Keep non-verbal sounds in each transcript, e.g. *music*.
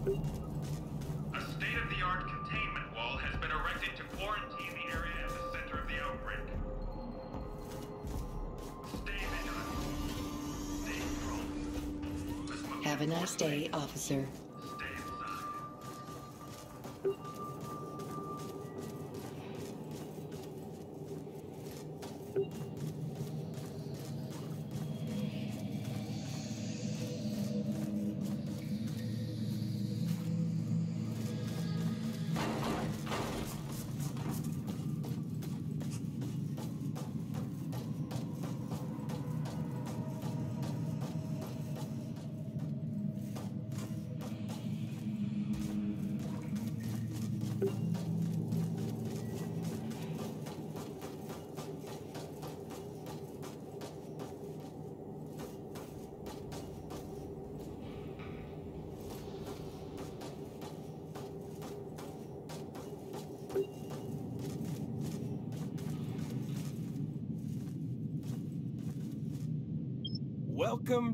A state-of-the-art containment wall has been erected to quarantine the area at the center of the outbreak. Stay vigilant. Stay strong. Have a nice day, officer.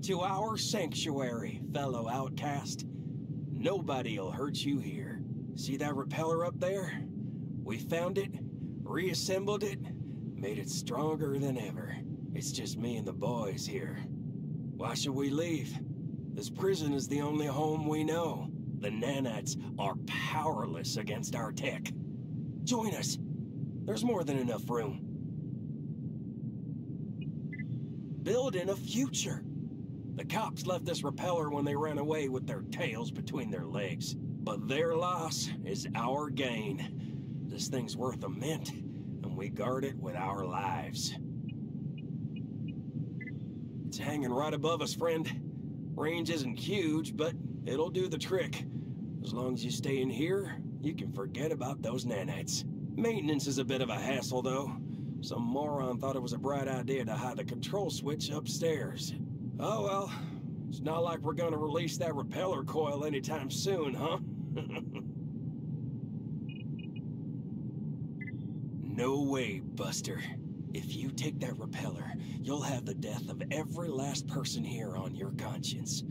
To our sanctuary, fellow outcast. Nobody'll hurt you here. See that repeller up there? We found it, reassembled it, made it stronger than ever. It's just me and the boys here. Why should we leave? This prison is the only home we know. The nanites are powerless against our tech. Join us. There's more than enough room. building a future. The cops left this repeller when they ran away with their tails between their legs. But their loss is our gain. This thing's worth a mint, and we guard it with our lives. It's hanging right above us, friend. Range isn't huge, but it'll do the trick. As long as you stay in here, you can forget about those nanites. Maintenance is a bit of a hassle, though. Some moron thought it was a bright idea to hide the control switch upstairs. Oh well, it's not like we're gonna release that repeller coil anytime soon, huh? *laughs* no way, Buster. If you take that repeller, you'll have the death of every last person here on your conscience.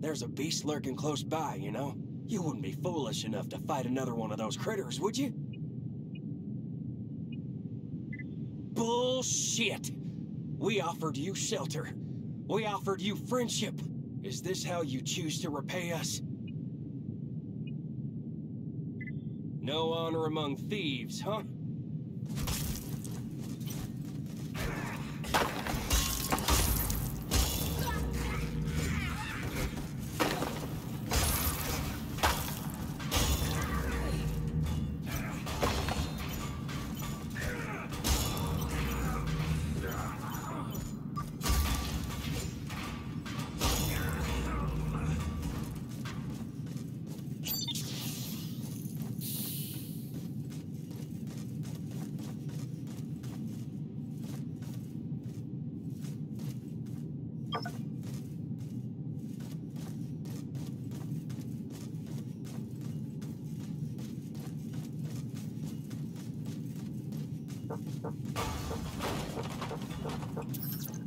There's a beast lurking close by, you know? You wouldn't be foolish enough to fight another one of those critters, would you? Bullshit! We offered you shelter. We offered you friendship. Is this how you choose to repay us? No honor among thieves, huh? Thank you.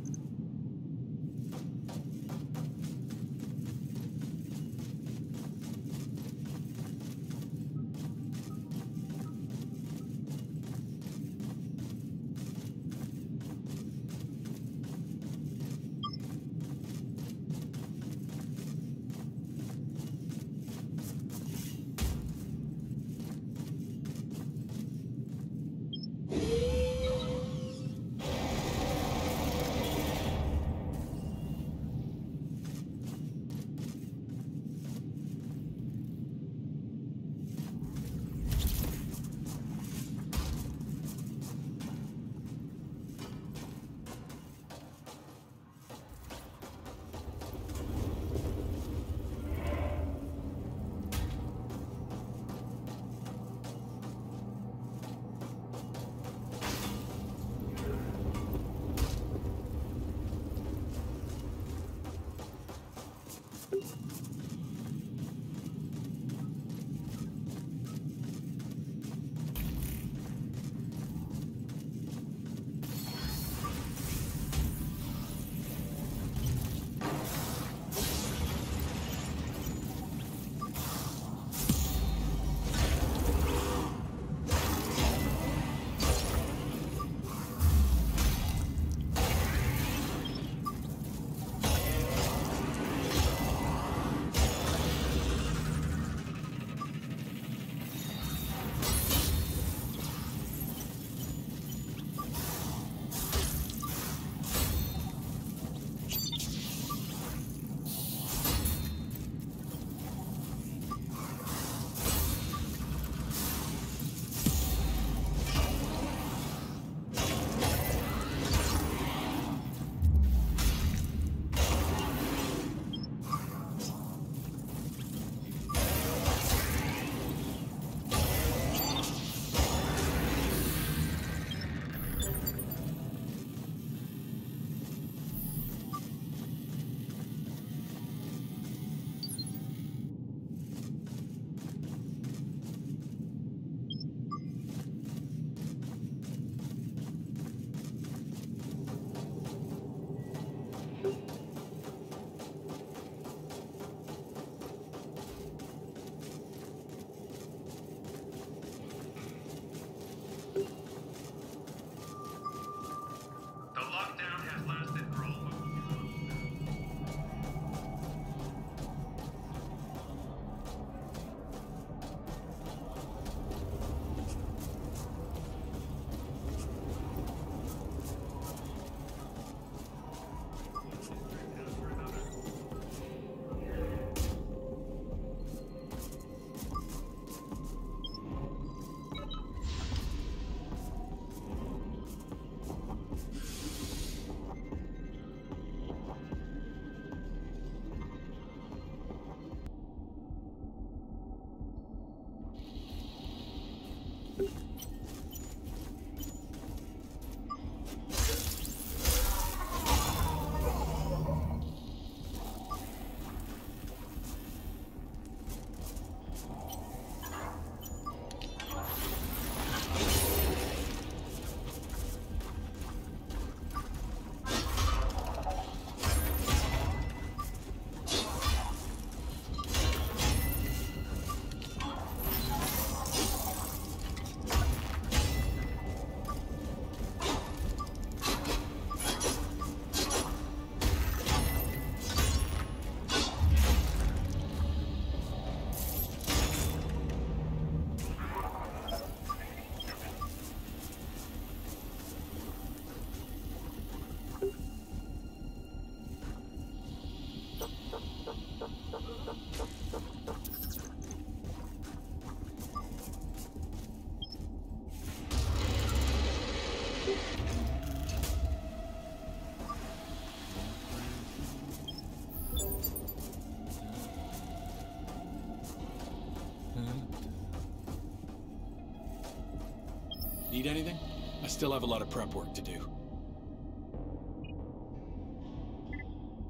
Need anything? I still have a lot of prep work to do.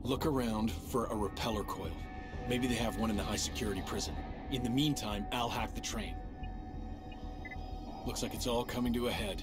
Look around for a repeller coil. Maybe they have one in the high security prison. In the meantime, I'll hack the train. Looks like it's all coming to a head.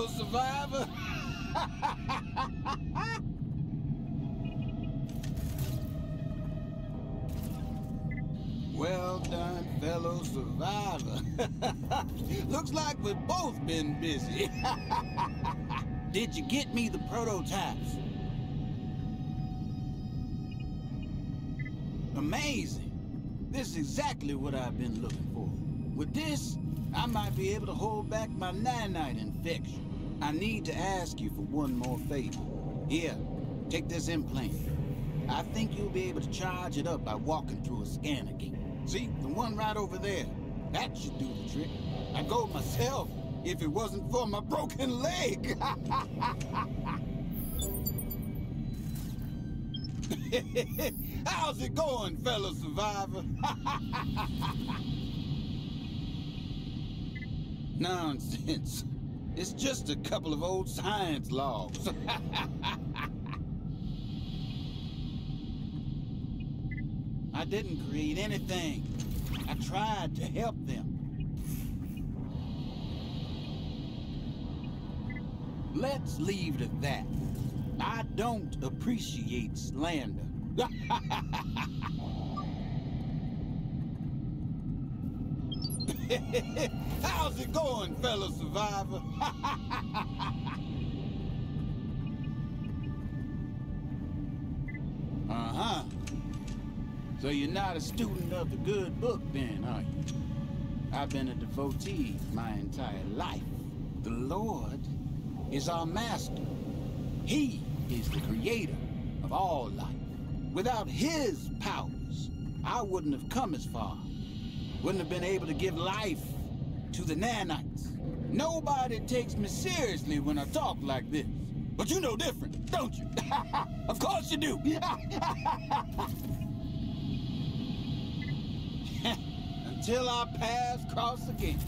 Fellow survivor? well done, fellow survivor. *laughs* Looks like we've both been busy. *laughs* Did you get me the prototypes? Amazing. This is exactly what I've been looking for. With this, I might be able to hold back my nanite infection. I need to ask you for one more favor. Here, take this implant. I think you'll be able to charge it up by walking through a scanner gate. See, the one right over there. That should do the trick. I'd go myself if it wasn't for my broken leg. *laughs* How's it going, fellow survivor? *laughs* Nonsense. It's just a couple of old science logs. *laughs* I didn't create anything. I tried to help them. Let's leave it at that. I don't appreciate slander. *laughs* How's it going, fellow survivor? *laughs* uh-huh. So you're not a student of the good book then, are you? I've been a devotee my entire life. The Lord is our master. He is the creator of all life. Without his powers, I wouldn't have come as far. Wouldn't have been able to give life to the nanites. Nobody takes me seriously when I talk like this. But you know different, don't you? *laughs* of course you do. *laughs* Until our paths cross again.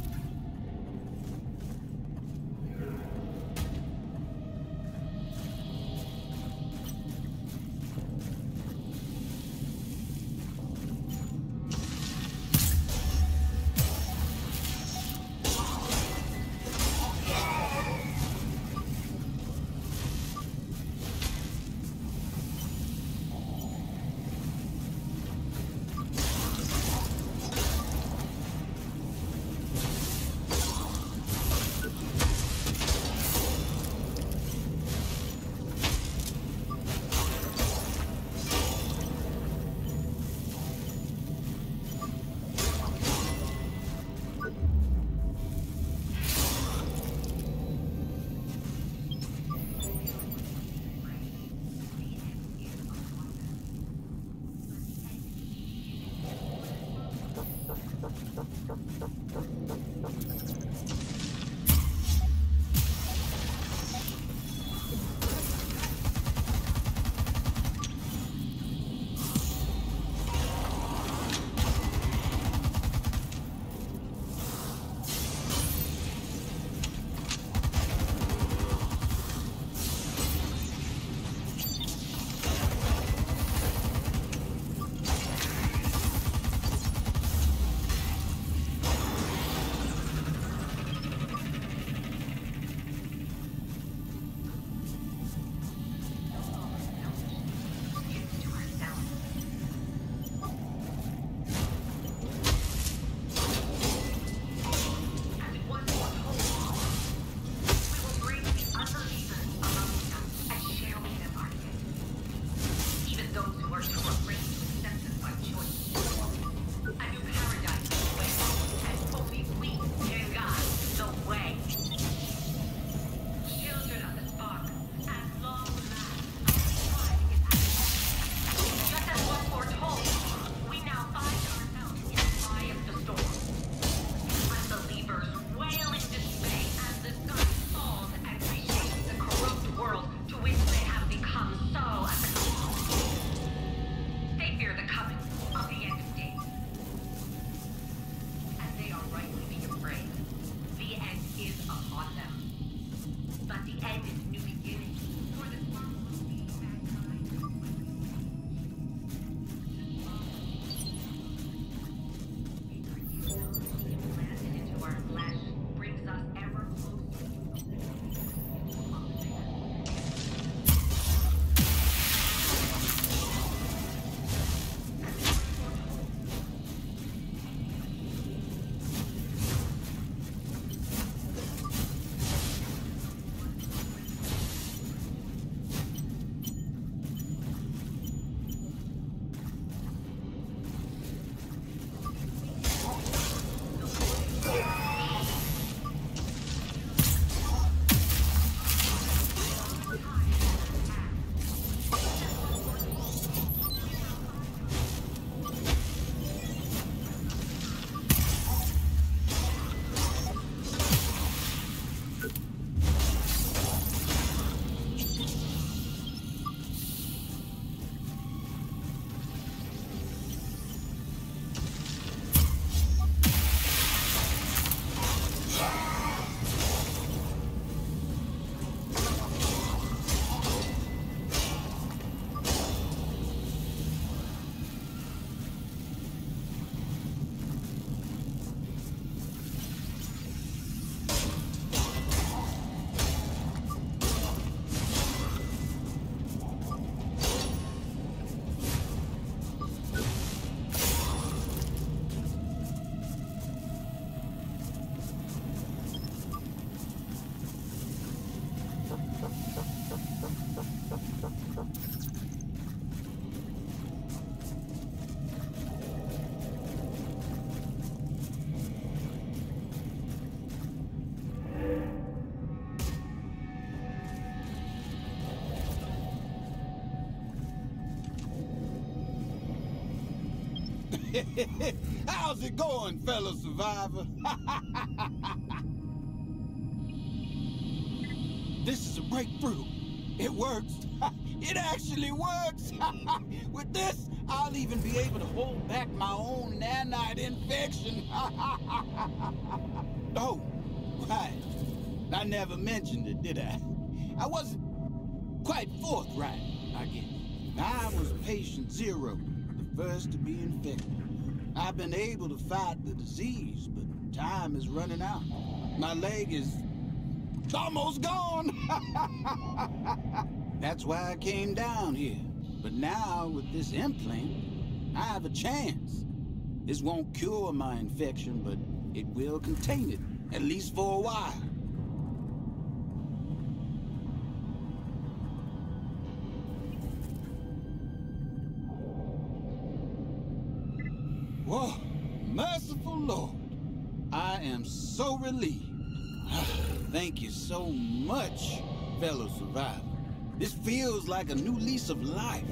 *laughs* How's it going, fellow survivor? *laughs* this is a breakthrough. It works. *laughs* It actually works. With this, I'll even be able to hold back my own nanite infection. oh, right. I never mentioned it, did I? I wasn't quite forthright, I guess. I was patient zero, the first to be infected. I've been able to fight the disease, but time is running out. My leg is almost gone. *laughs* That's why I came down here. But now, with this implant, I have a chance. This won't cure my infection, but it will contain it, at least for a while. You so much, fellow survivor. This feels like a new lease of life.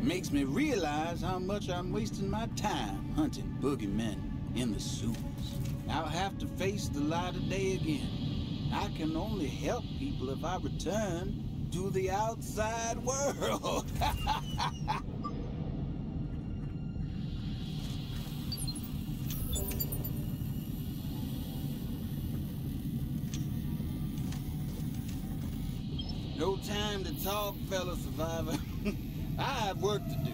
Makes me realize how much I'm wasting my time hunting boogeymen in the sewers. I'll have to face the light of day again. I can only help people if I return to the outside *laughs* world. *laughs* fellow survivor. *laughs* I have work to do.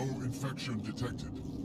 No infection detected.